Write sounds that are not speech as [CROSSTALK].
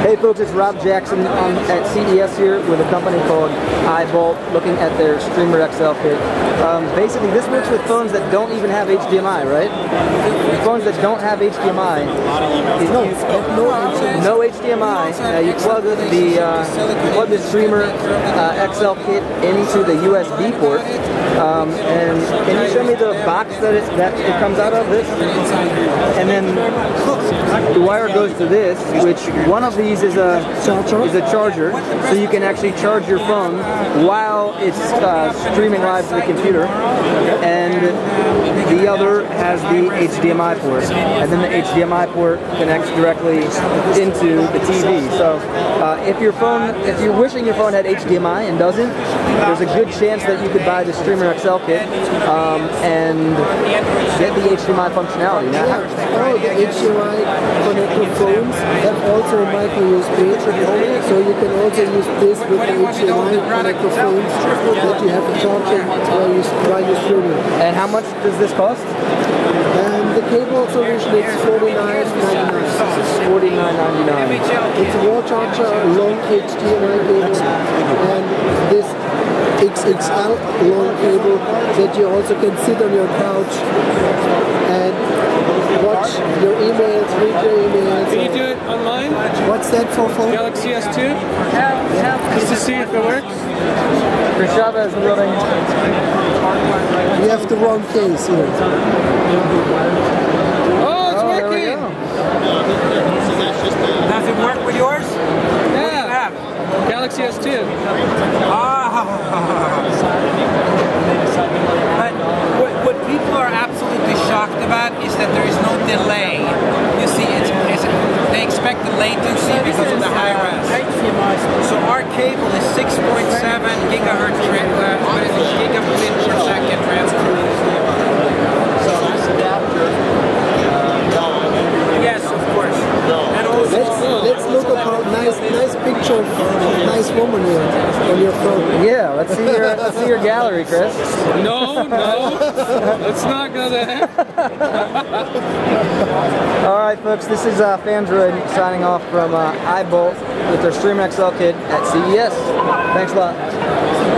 Hey folks, it's Rob Jackson on, at CES here with a company called iBolt looking at their Streamer XL kit. Um, basically this works with phones that don't even have HDMI, right? Phones that don't have HDMI. No, no, no HDMI. Uh, you plug the uh, plug the Streamer uh, XL kit into the USB port. Um, and can you show me the box that it, that it comes out of? This, and then the wire goes to this, which one of these is a is a charger, so you can actually charge your phone while it's uh, streaming live to the computer. And the other has the HDMI port, and then the HDMI port connects directly into the TV. So uh, if your phone, if you're wishing your phone had HDMI and doesn't, there's a good chance that you could buy the Streamer XL kit um, and get the HDMI functionality. Now, all the HDMI connected phones have also micro USB, for the home so you can also use this with the HDMI connected phones that you have a charger while you while you're streaming. and how much does this cost? And the cable solution is $49.99. Forty-nine ninety-nine. It's a wall charger, long HDMI cable, and this XXL long cable that you also can sit on your couch and watch your emails, read your emails. Can you do it online? What's that for phone? Galaxy S2? Just to see if it works? Chris Chavez building. You have the wrong case here. Oh, it's Oh, there we working! go. Does it work with yours? Yeah. Galaxy S2. Ah. [LAUGHS] But what, what people are absolutely shocked about is that there is no delay. You see, it's, it's, they expect the latency picture of a nice woman here on your phone. Yeah, let's see your let's see your gallery, Chris. No, no. Let's not go happen. All right, folks, this is uh, Phandroid signing off from uh, iBolt with their Stream XL kit at CES. Thanks a lot.